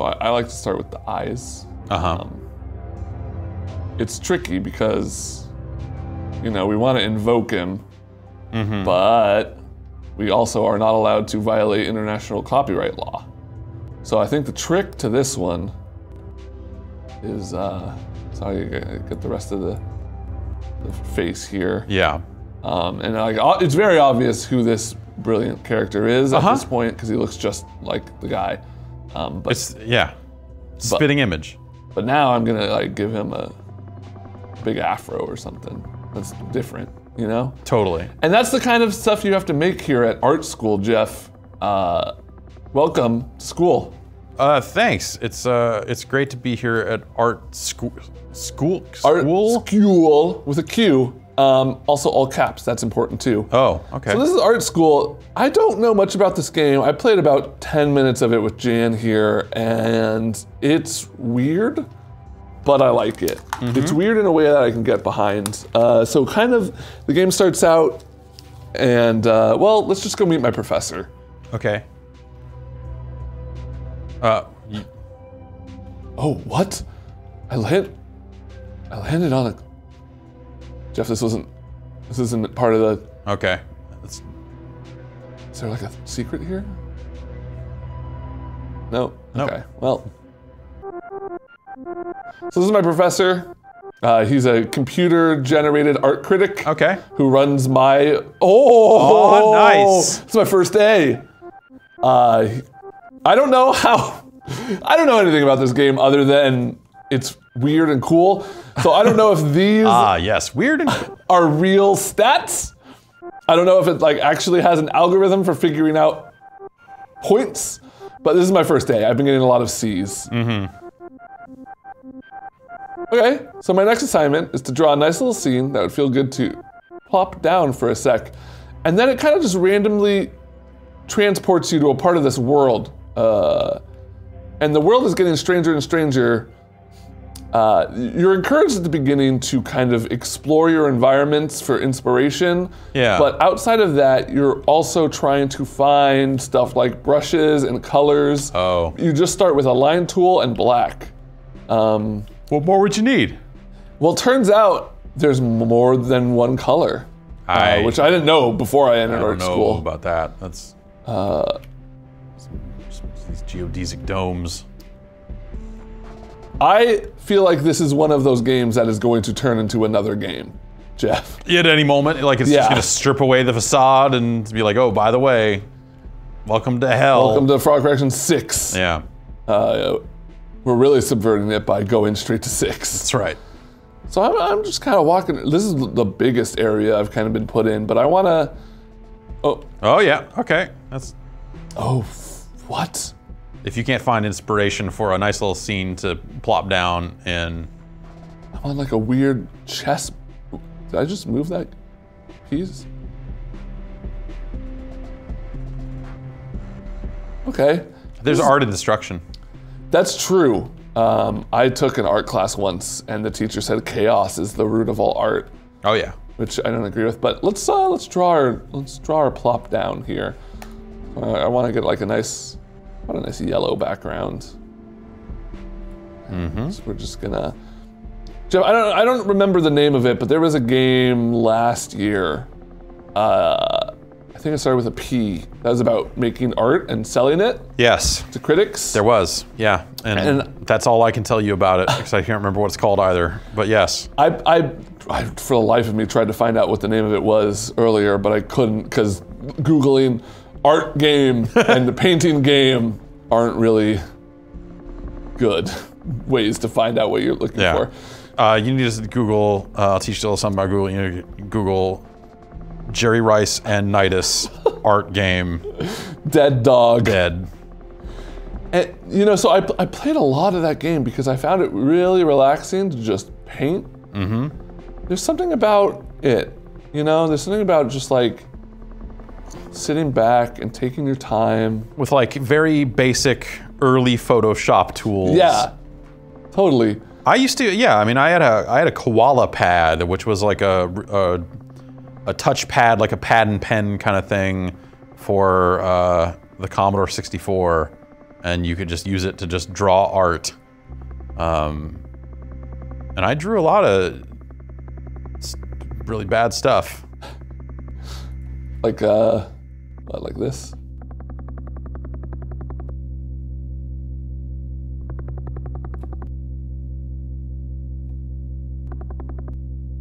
So I, I like to start with the eyes. Uh-huh. Um, it's tricky because, you know, we want to invoke him, Mm-hmm. but we also are not allowed to violate international copyright law. So I think the trick to this one is, uh, so you get get the rest of the, the face here. Yeah. Um, and like, it's very obvious who this brilliant character is Uh-huh. at this point because he looks just like the guy. Um, but It's yeah. Spitting image. but now I'm gonna like give him a big afro or something that's different, you know. Totally. And that's the kind of stuff you have to make here at art school, Jeff. Uh, welcome to school. Uh, thanks. It's uh, it's great to be here at art school. School. Art School. school with a Q. Um, also all caps. That's important too. Oh, okay. So this is art school. I don't know much about this game. I played about 10 minutes of it with Jan here, and it's weird, but I like it. It's weird in a way that I can get behind. Uh, so kind of, the game starts out, and uh, well, let's just go meet my professor. okay. Uh, y- Oh, what? I land, I landed on a. Jeff, this wasn't. This isn't part of the. okay. That's, Is there like a secret here? No. Nope. Okay. Well. So this is my professor. Uh, he's a computer-generated art critic okay. who runs my. Oh, Oh, nice. It's my first day. Uh, I don't know how. I don't know anything about this game other than it's weird and cool. So I don't know if these Ah, yes. Weird and are real stats. I don't know if it like actually has an algorithm for figuring out points, but this is my first day. I've been getting a lot of C's. Mm-hmm. Okay, so my next assignment is to draw a nice little scene that would feel good to plop down for a sec, and then it kind of just randomly transports you to a part of this world. Uh, and the world is getting stranger and stranger uh, you're encouraged at the beginning to kind of explore your environments for inspiration. Yeah. But outside of that, you're also trying to find stuff like brushes and colors. Oh. You just start with a line tool and black. Um, what more would you need? well, turns out there's more than one color, I- uh, which I didn't know before I entered I don't art know school. about that. That's uh, these geodesic domes. I feel like this is one of those games that is going to turn into another game, Jeff. At any moment, like it's Yeah. just gonna strip away the facade and be like, oh, by the way, welcome to hell. Welcome to Frog Fraction 6. yeah, uh, we're really subverting it by going straight to six. that's right. So I'm, I'm just kind of walking. This is the biggest area I've kind of been put in, but I want to. Oh, Oh yeah, okay. That's oh, what? If you can't find inspiration for a nice little scene to plop down in. I'm on like a weird chess. Did I just move that piece? Okay, There's art and destruction. that's true. Um, I took an art class once, and the teacher said chaos is the root of all art. Oh yeah. which I don't agree with. But let's uh, let's draw our let's draw our plop down here. Uh, I want to get like a nice, what a nice yellow background. Mm-hmm. So we're just gonna. Jeff, I don't I don't remember the name of it, but there was a game last year. Uh, I think it started with a P. That was about making art and selling it Yes, to critics. there was. Yeah, and, And- that's all I can tell you about it because I can't remember what it's called either. But yes. I, I, I, for the life of me, tried to find out what the name of it was earlier, but I couldn't because Googling art game and the painting game aren't really good ways to find out what you're looking Yeah. for. Uh, you need to Google. Uh, I'll teach you a little something about Google. You know, Google Jerry Rice and Nitus art game Dead dog. dead. And, you know, so I, I played a lot of that game because I found it really relaxing to just paint. Mm-hmm. There's something about it, you know, there's something about just like sitting back and taking your time. with like very basic early Photoshop tools. Yeah, totally. I used to. Yeah, I mean, I had a I had a KoalaPad, which was like a a, a touch pad, like a pad and pen kind of thing for uh, the Commodore 64. and you could just use it to just draw art. Um, and I drew a lot of really bad stuff. Like uh, what, like this.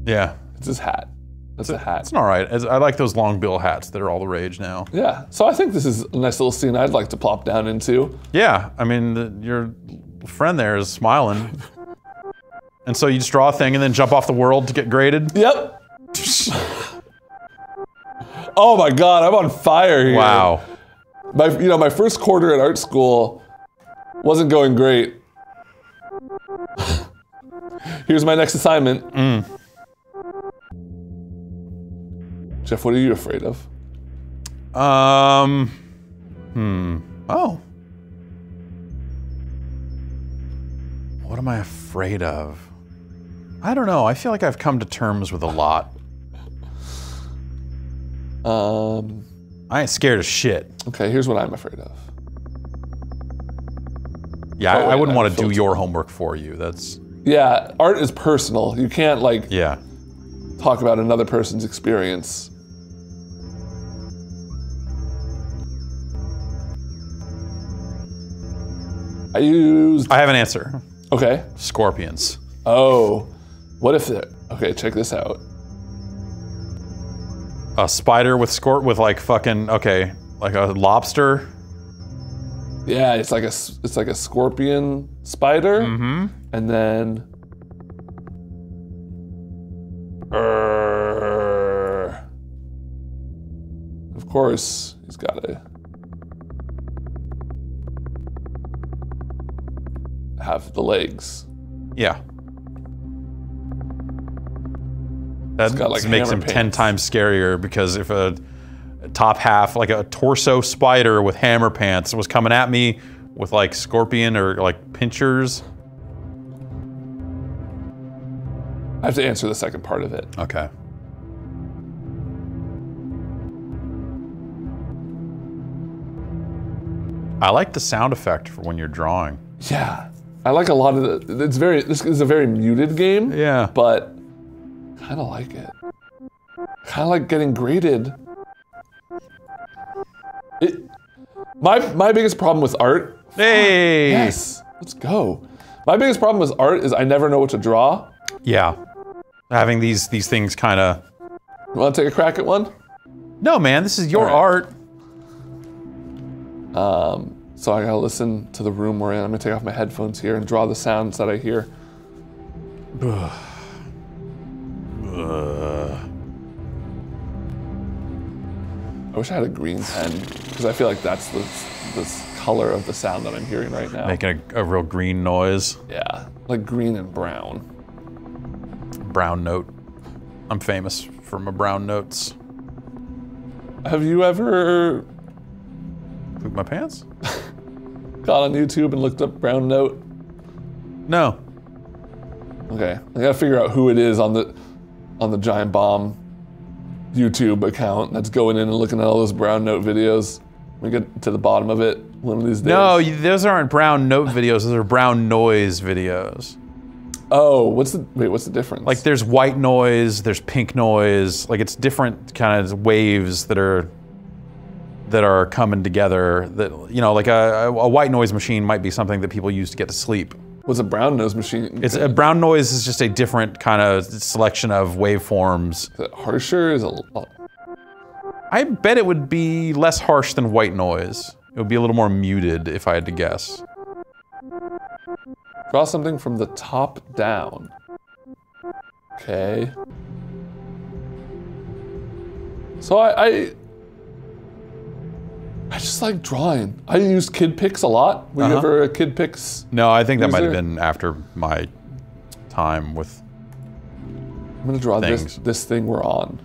Yeah, It's his hat. That's a hat. it's all right. As- I like those long bill hats that are all the rage now. Yeah. So I think this is a nice little scene I'd like to plop down into. Yeah, I mean, the, your friend there is smiling. And so you just draw a thing and then jump off the world to get graded? Yep. Oh my god, I'm on fire here. Wow. My you know, my first quarter at art school wasn't going great. Here's my next assignment. Jeff, what are you afraid of? Um. Hmm. Oh. What am I afraid of? I don't know. I feel like I've come to terms with a lot. Um, I ain't scared of shit. okay, here's what I'm afraid of. Yeah, Oh, I, I wouldn't want to do your homework for you. That's Yeah, art is personal. You can't like yeah. talk about another person's experience. I used I have an answer. okay. Scorpions. Oh, what if it? Okay, check this out. A spider with scort with like fucking okay, like a lobster. Yeah, it's like a it's like a scorpion spider, Mm-hmm. and then. Of course, he's got to have the legs. Yeah. That got, like, makes him ten times scarier because if a top half, like a torso spider with hammer pants, was coming at me with like scorpion or like pinchers. I have to answer the second part of it. Okay. I like the sound effect for when you're drawing. Yeah, I like a lot of the. It's very. This is a very muted game. Yeah. but kind of like it. Kind of like getting graded. It, my my biggest problem with art. Hey. Yes, let's go. My biggest problem with art is I never know what to draw. Yeah. Having these these things kind of. You want to take a crack at one? No, man, this is your right. art. Um, so I gotta listen to the room we're in. I'm gonna take off my headphones here and draw the sounds that I hear. I wish I had a green pen because I feel like that's the this color of the sound that I'm hearing right now. Making a, a real green noise. yeah, like green and brown. Brown note. I'm famous for my brown notes. Have you ever Poop my pants? got on YouTube and looked up brown note? No. Okay, I gotta figure out who it is on the on the Giant Bomb YouTube account that's going in and looking at all those brown note videos. We get to the bottom of it one of these days. No, those aren't brown note videos. Those are brown noise videos. Oh, what's the wait? What's the difference? Like there's white noise, there's pink noise. Like it's different kind of waves that are that are coming together. That you know, like a, a white noise machine might be something that people use to get to sleep. What's a brown nose machine? It's a brown noise is just a different kind of selection of waveforms. Is it harsher? Is it? I bet it would be less harsh than white noise. It would be a little more muted if I had to guess. Draw something from the top down. Okay. So I, I, I just like drawing. I use Kid Pix a lot. Were you Uh-huh. ever a Kid Pix? No, I think that might have been after my time with. I'm gonna draw this Things. this thing we're on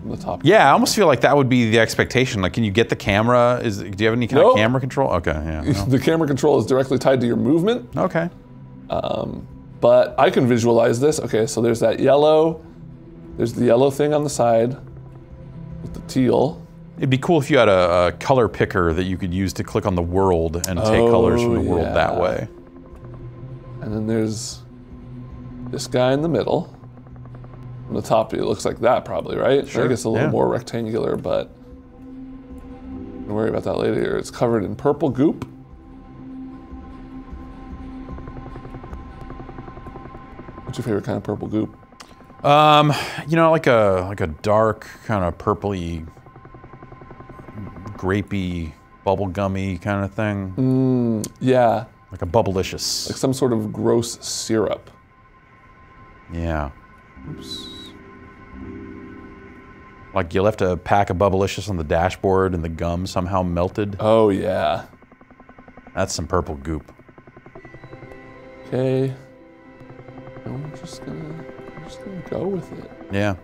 from the top. Yeah, I almost feel like that would be the expectation. Like, can you get the camera? Is do you have any kind Nope. of camera control? Okay, yeah. no. The camera control is directly tied to your movement, Okay. but I can visualize this. Okay, so there's that yellow. There's the yellow thing on the side with the teal. It'd be cool if you had a, a color picker that you could use to click on the world and take colors from the Oh, world that way. And then there's this guy in the middle. On the top, it looks like that probably, right? Sure, I guess a little yeah. more rectangular, but don't worry about that later. It's covered in purple goop. What's your favorite kind of purple goop? Um, you know, like a like a dark kind of purpley, grapey, bubblegummy kind of thing, mm, Yeah, like a bubblicious. like some sort of gross syrup. Yeah. Oops. Like you left a pack of bubblicious on the dashboard and the gum somehow melted. Oh yeah. That's some purple goop. Okay. I'm just gonna, I'm just gonna go with it. Yeah.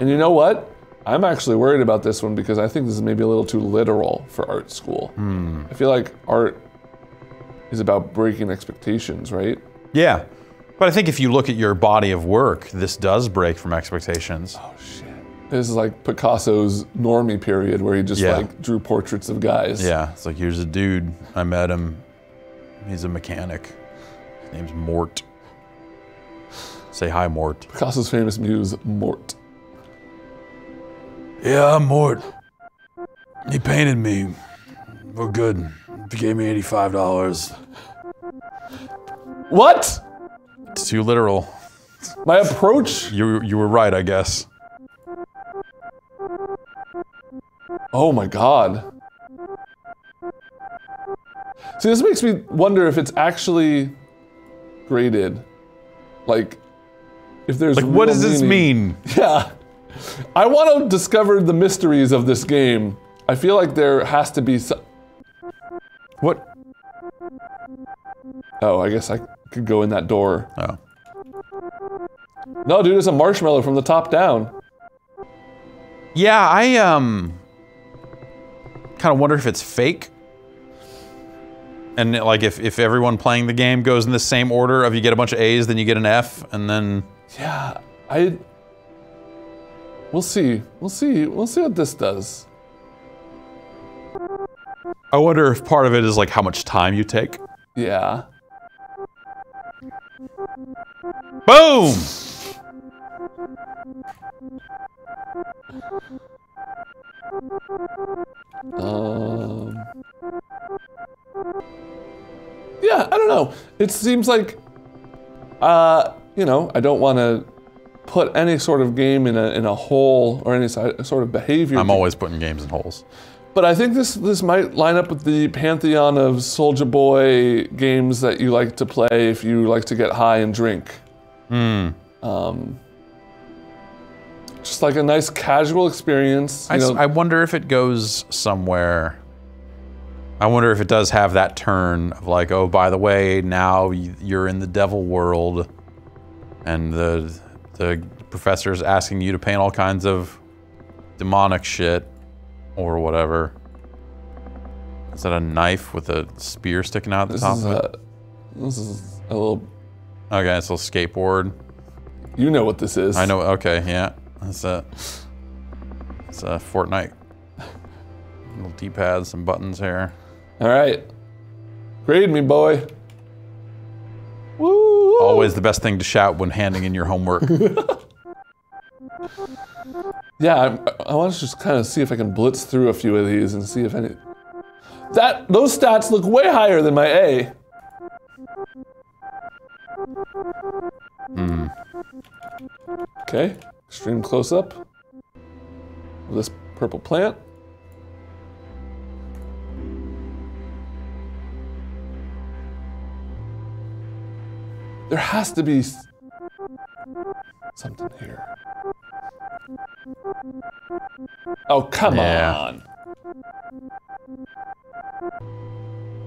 And you know what? I'm actually worried about this one because I think this is maybe a little too literal for art school. Hmm. I feel like art is about breaking expectations, right? Yeah. But I think if you look at your body of work, this does break from expectations. Oh shit. This is like Picasso's normie period where he just Yeah. like drew portraits of guys. Yeah, it's like here's a dude. I met him. He's a mechanic. His name's Mort. Say hi, Mort. Picasso's famous muse, Mort. Yeah, I'm Mort. He painted me. We're good. He gave me eighty-five dollars. What? It's too literal. My approach? You you were right, I guess. Oh my god. See, this makes me wonder if it's actually graded. Like, if there's. Like, what does this mean? Yeah. I want to discover the mysteries of this game. I feel like there has to be some. What? Oh, I guess I could go in that door. Oh. No, dude, it's a marshmallow from the top down. Yeah, I um kind of wonder if it's fake. And like if, if everyone playing the game goes in the same order of you get a bunch of A's, then you get an F, and then Yeah, I. We'll see. We'll see. We'll see what this does. I wonder if part of it is like how much time you take. Yeah. Boom! Um. Yeah, I don't know. It seems like, uh, you know, I don't want to put any sort of game in a in a hole or any sort of behavior. I'm always putting games in holes. But I think this this might line up with the pantheon of Soldier Boy games that you like to play if you like to get high and drink. Um, just like a nice casual experience. I, You s- know, I wonder if it goes somewhere. I wonder if it does have that turn of like, oh, by the way, now you're in the devil world, and the the professor's asking you to paint all kinds of demonic shit or whatever. Is that a knife with a spear sticking out the this top of it? a this is a little. Okay, it's a little skateboard. You know what this is. I know. Okay, yeah, that's a it's a Fortnite. Little D-pads, some buttons here. All right, grade me, boy. Woo! Always the best thing to shout when handing in your homework. Yeah, I, I want to just kind of see if I can blitz through a few of these and see if any. That those stats look way higher than my A. Hmm. Okay, extreme close up. of This purple plant. There has to be something here. Oh, come Yeah. on.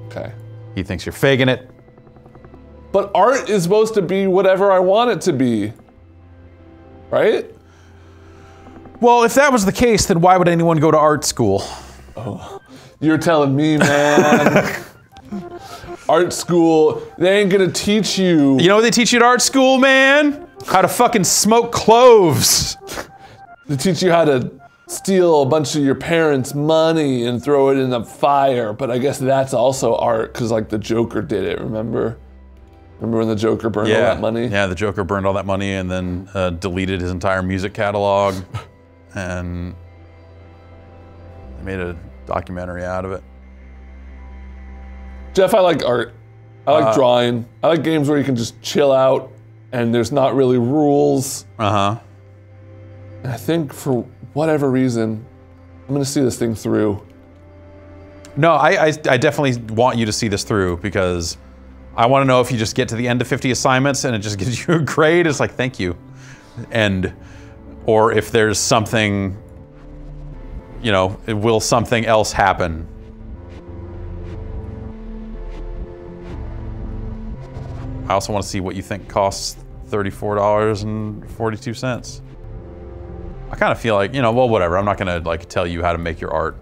Okay. he thinks you're faking it. But art is supposed to be whatever I want it to be. Right? Well, if that was the case, then why would anyone go to art school? Oh, you're telling me, man. art school, they ain't gonna teach you. You know what they teach you at art school, man? How to fucking smoke cloves. They teach you how to steal a bunch of your parents' money and throw it in the fire. But I guess that's also art because like the Joker did it. Remember? Remember when the Joker burned all that money? Yeah, the Joker burned all that money and then uh, deleted his entire music catalog, and they made a documentary out of it. Jeff, I like art. I like Uh, drawing. I like games where you can just chill out and there's not really rules. Uh huh. I think for whatever reason, I'm gonna see this thing through. No, I, I, I definitely want you to see this through because I want to know if you just get to the end of 50 assignments and it just gives you a grade. It's like, thank you. And, or if there's something, you know, will something else happen? I also want to see what you think costs $34.42. I kind of feel like, you know, well, whatever. I'm not going to like tell you how to make your art.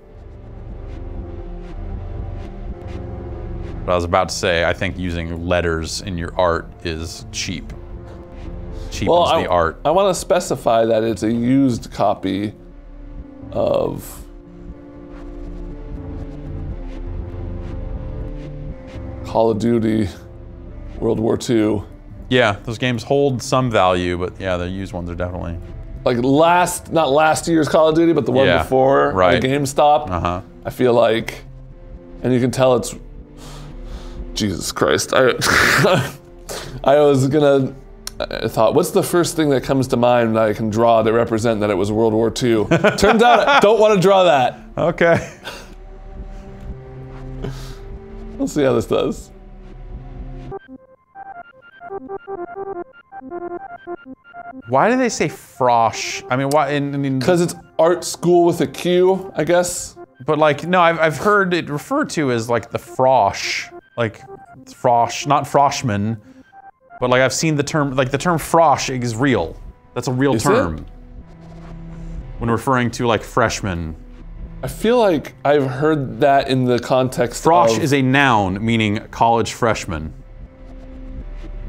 But I was about to say, I think using letters in your art is cheap. Cheapens Well, I, the art. I want to specify that it's a used copy of. Call of Duty World War II. Yeah, those games hold some value, but yeah, the used ones are definitely. Like last, not last year's Call of Duty, but the one Yeah, before, right. the GameStop. Uh huh. I feel like, and you can tell it's. Jesus Christ! I, I was gonna. I thought, what's the first thing that comes to mind that I can draw to represent that it was World War II? Turns out, I don't want to draw that. Okay. Let's see how this does. Why do they say frosh? I mean, why? In, in, Because it's art school with a Q, I guess. but like, no, I've, I've heard it referred to as like the frosh, like frosh, not froshman, but like I've seen the term, like the term frosh is real. That's a real Is it? term. When referring to like freshmen. I feel like I've heard that in the context Frosh of. is a noun meaning college freshman.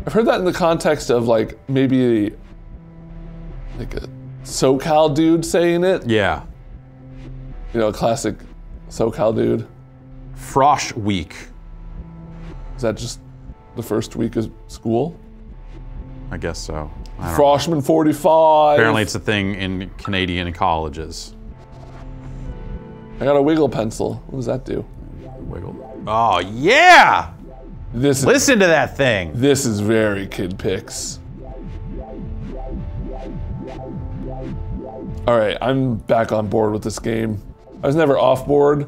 I've heard that in the context of like maybe like a SoCal dude saying it. Yeah. You know, a classic SoCal dude. Frosh week. Is that just the first week of school? I guess so. I don't know. Froshman 45. Apparently, it's a thing in Canadian colleges. I got a wiggle pencil. What does that do? Wiggle. Oh yeah! This is, Listen to that thing. this is very Kid Pix. All right, I'm back on board with this game. I was never off board,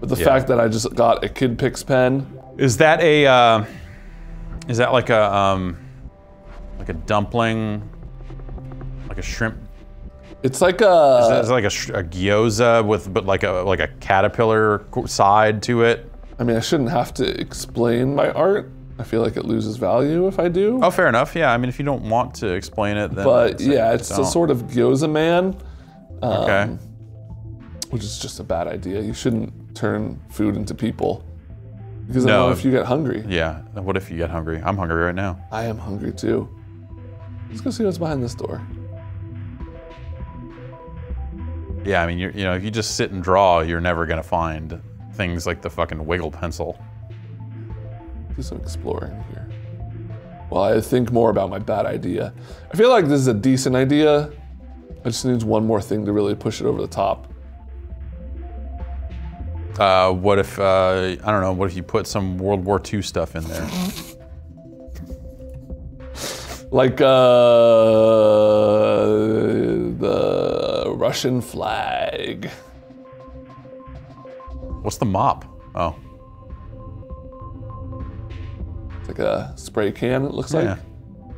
but the Yeah. fact that I just got a Kid Pix pen. Is that a? Uh, is that like a um, like a dumpling? Like a shrimp? It's like a. Is that like a, a gyoza with but like a like a caterpillar side to it? I mean, I shouldn't have to explain my art. I feel like it loses value if I do. Oh, fair enough. Yeah, I mean, if you don't want to explain it, then but yeah, it's a don't. sort of gyoza man. okay. um, which is just a bad idea. You shouldn't turn food into people. Because I No. don't know if you get hungry. Yeah. What if you get hungry? I'm hungry right now. I am hungry too. Let's go see what's behind this door. Yeah, I mean, you're, you know, if you just sit and draw, you're never gonna find things like the fucking wiggle pencil. Do some exploring here. Well, I think more about my bad idea. I feel like this is a decent idea. I just needs one more thing to really push it over the top. Uh, what if uh, I don't know? What if you put some World War II stuff in there? Like uh, the Russian flag. What's the mop? Oh, It's like a spray can, it looks like. yeah.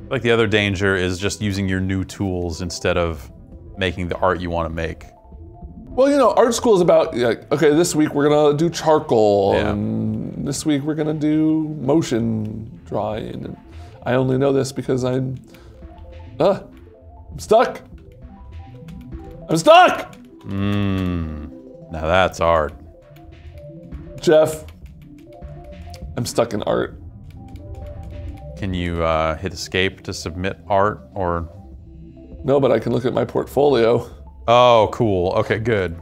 Like the other danger is just using your new tools instead of making the art you want to make. Well, you know, art school is about like, okay, this week we're gonna do charcoal, Yeah. and this week we're gonna do motion drawing. And I only know this because I'm, uh, I'm stuck. I'm stuck, Mmm. Now that's art. Jeff. I'm stuck in art. Can you uh, hit escape to submit art or? No, but I can look at my portfolio. Oh, cool. Okay, good.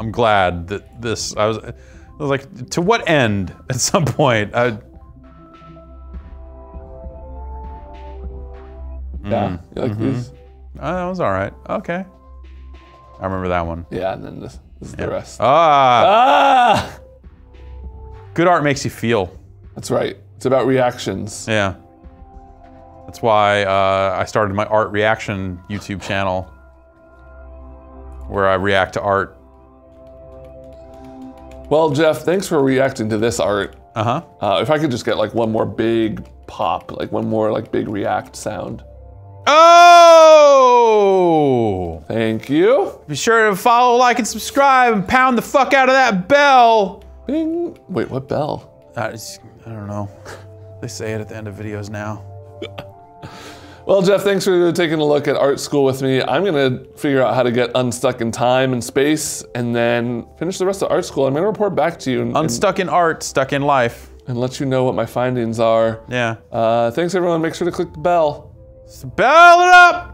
I'm glad that this. I was. I was like, to what end? At some point, I. Yeah, you like mm-hmm. these? Oh, that was all right. Okay. I remember that one. Yeah, and then this, this is the rest. Ah, Ah, good art makes you feel. that's right. It's about reactions. Yeah. That's why uh, I started my art reaction YouTube channel, where I react to art. Well, Jeff, thanks for reacting to this art. Uh huh. Uh, if I could just get like one more big pop, like one more like big react sound. Oh! Thank you. Be sure to follow, like, and subscribe, and pound the fuck out of that bell. Bing. Wait, what bell? I, just- I don't know. They say it at the end of videos now. Well, Jeff, thanks for taking a look at art school with me. I'm gonna figure out how to get unstuck in time and space, and then finish the rest of art school. I'm gonna report back to you and, and, Unstuck in art, stuck in life. and let you know what my findings are. Yeah. Uh, thanks, everyone. Make sure to click the bell. Bell it up!